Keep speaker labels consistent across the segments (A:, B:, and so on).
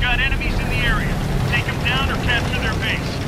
A: We've got enemies in the area. Take them down or capture their base.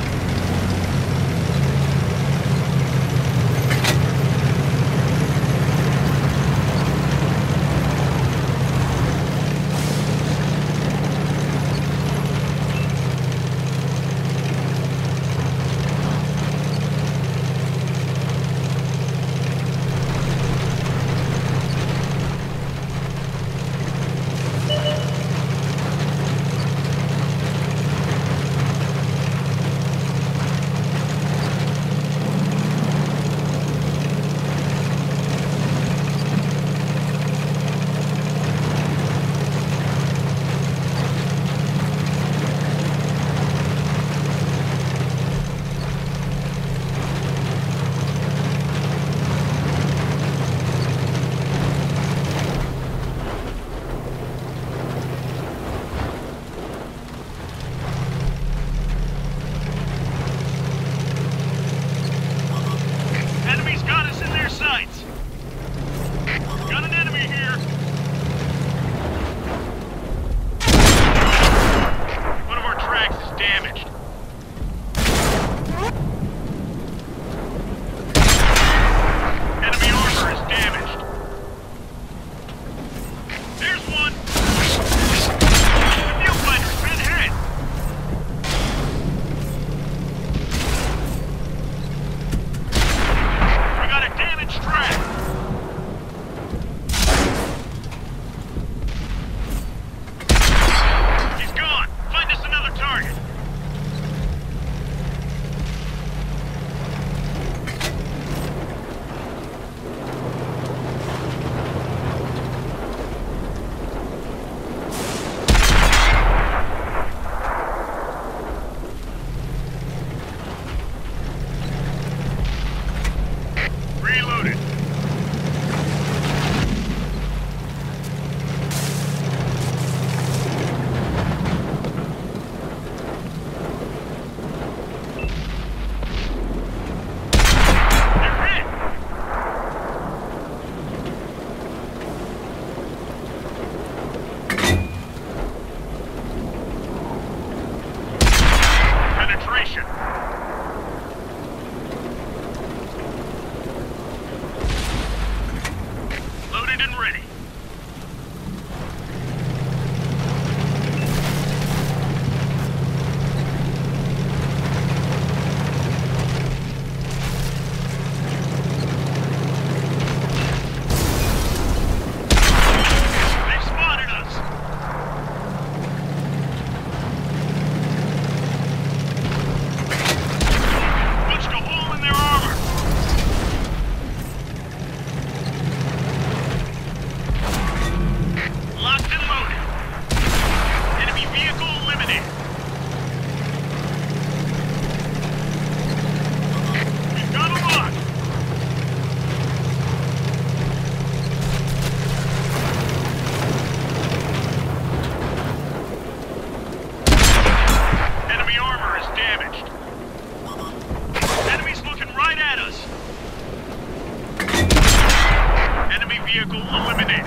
A: vehicle eliminated.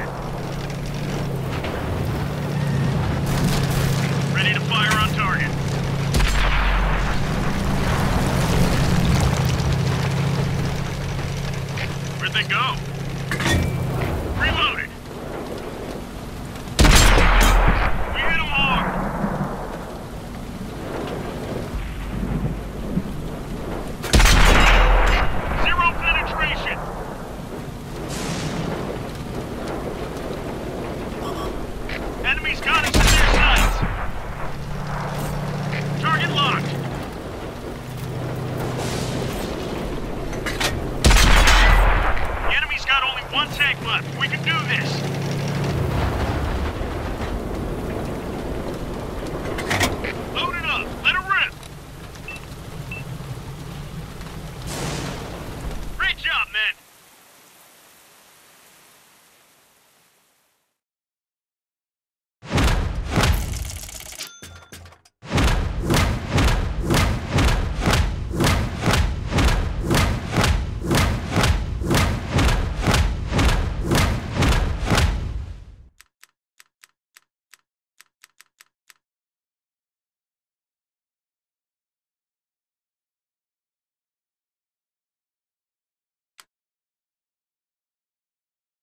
A: Ready to fire on target. Where'd they go? We can do this.